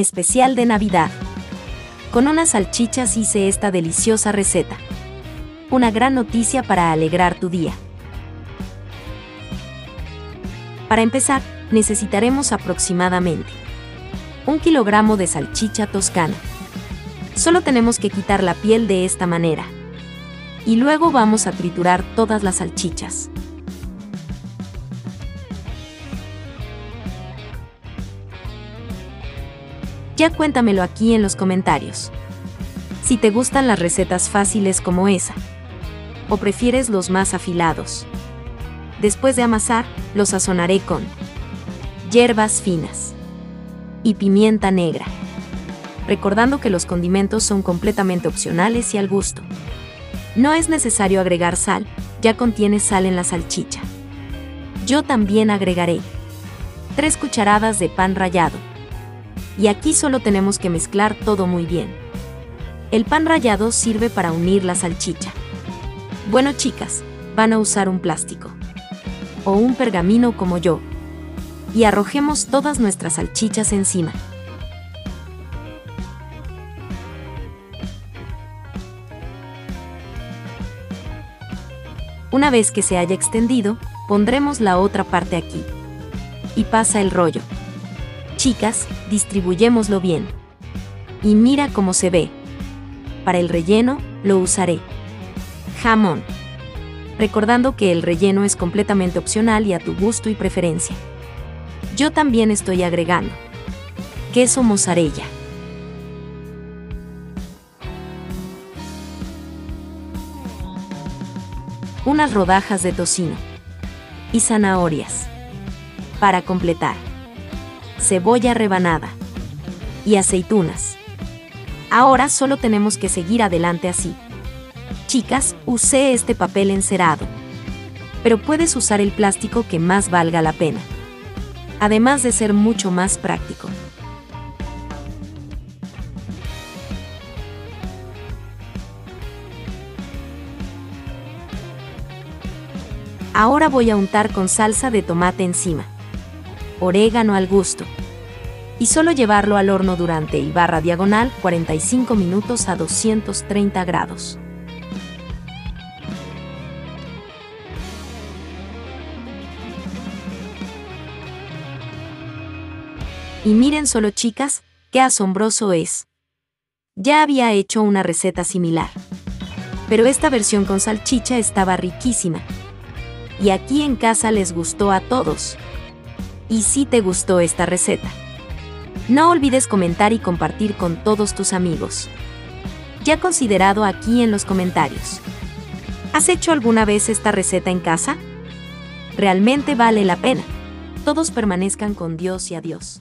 especial de Navidad. Con unas salchichas hice esta deliciosa receta. Una gran noticia para alegrar tu día. Para empezar, necesitaremos aproximadamente un kilogramo de salchicha toscana. Solo tenemos que quitar la piel de esta manera. Y luego vamos a triturar todas las salchichas. Ya cuéntamelo aquí en los comentarios. Si te gustan las recetas fáciles como esa. O prefieres los más afilados. Después de amasar, los sazonaré con hierbas finas y pimienta negra. Recordando que los condimentos son completamente opcionales y al gusto. No es necesario agregar sal, ya contiene sal en la salchicha. Yo también agregaré 3 cucharadas de pan rallado, y aquí solo tenemos que mezclar todo muy bien. El pan rallado sirve para unir la salchicha. Bueno chicas, van a usar un plástico. O un pergamino como yo. Y arrojemos todas nuestras salchichas encima. Una vez que se haya extendido, pondremos la otra parte aquí. Y pasa el rollo. Chicas, distribuyémoslo bien. Y mira cómo se ve. Para el relleno, lo usaré. Jamón. Recordando que el relleno es completamente opcional y a tu gusto y preferencia. Yo también estoy agregando queso mozzarella. Unas rodajas de tocino. Y zanahorias. Para completar cebolla rebanada y aceitunas. Ahora solo tenemos que seguir adelante así. Chicas, usé este papel encerado. Pero puedes usar el plástico que más valga la pena. Además de ser mucho más práctico. Ahora voy a untar con salsa de tomate encima orégano al gusto. Y solo llevarlo al horno durante y barra diagonal 45 minutos a 230 grados. Y miren solo chicas, qué asombroso es. Ya había hecho una receta similar. Pero esta versión con salchicha estaba riquísima. Y aquí en casa les gustó a todos y si te gustó esta receta. No olvides comentar y compartir con todos tus amigos. Ya considerado aquí en los comentarios. ¿Has hecho alguna vez esta receta en casa? Realmente vale la pena. Todos permanezcan con Dios y adiós.